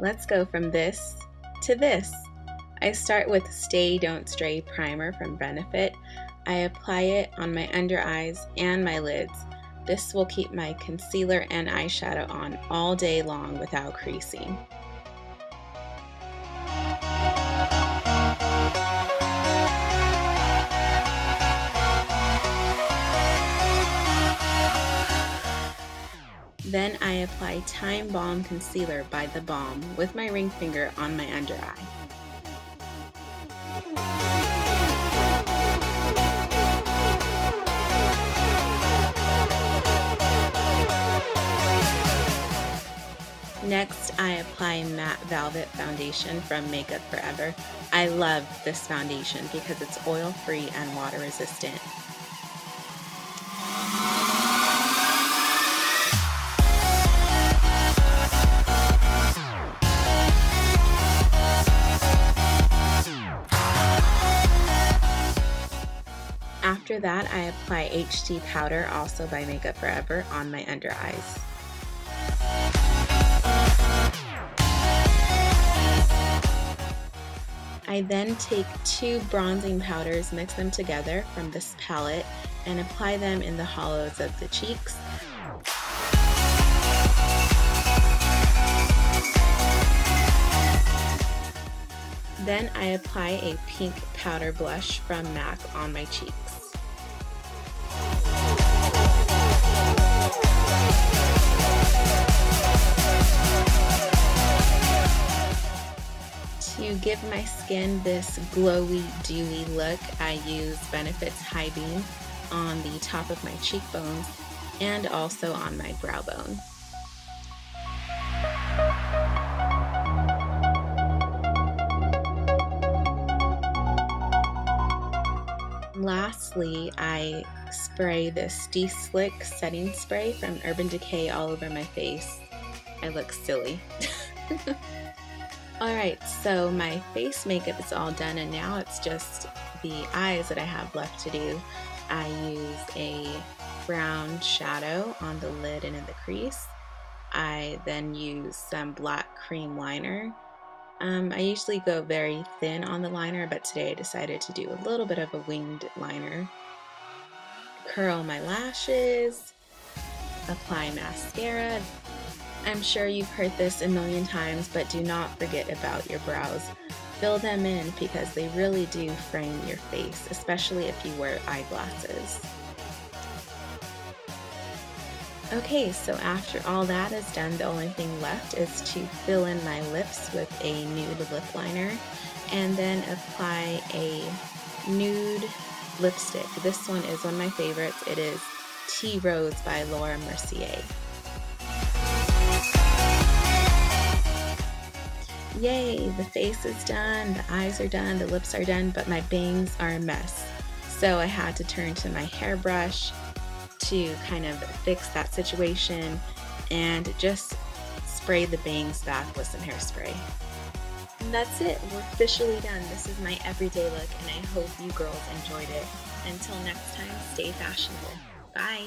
let's go from this to this. I start with Stay Don't Stray Primer from Benefit. I apply it on my under eyes and my lids. This will keep my concealer and eyeshadow on all day long without creasing. Apply Time Balm Concealer by The Balm with my ring finger on my under eye. Next, I apply Matte Velvet Foundation from Makeup Forever. I love this foundation because it's oil-free and water-resistant. After that, I apply HD powder, also by Make Up For Ever, on my under eyes. I then take two bronzing powders, mix them together from this palette, and apply them in the hollows of the cheeks. Then I apply a pink powder blush from MAC on my cheeks. To give my skin this glowy, dewy look, I use Benefit's High Beam on the top of my cheekbones and also on my brow bone. Lastly, I spray this De-Slick setting spray from Urban Decay all over my face. I look silly. Alright, so my face makeup is all done and now it's just the eyes that I have left to do. I use a brown shadow on the lid and in the crease. I then use some black cream liner. Um, I usually go very thin on the liner, but today I decided to do a little bit of a winged liner. Curl my lashes, apply mascara, I'm sure you've heard this a million times, but do not forget about your brows. Fill them in because they really do frame your face, especially if you wear eyeglasses. Okay, so after all that is done, the only thing left is to fill in my lips with a nude lip liner and then apply a nude lipstick. This one is one of my favorites. It is Tea Rose by Laura Mercier. Yay, the face is done, the eyes are done, the lips are done, but my bangs are a mess. So I had to turn to my hairbrush to kind of fix that situation and just spray the bangs back with some hairspray. And that's it, we're officially done. This is my everyday look and I hope you girls enjoyed it. Until next time, stay fashionable. Bye!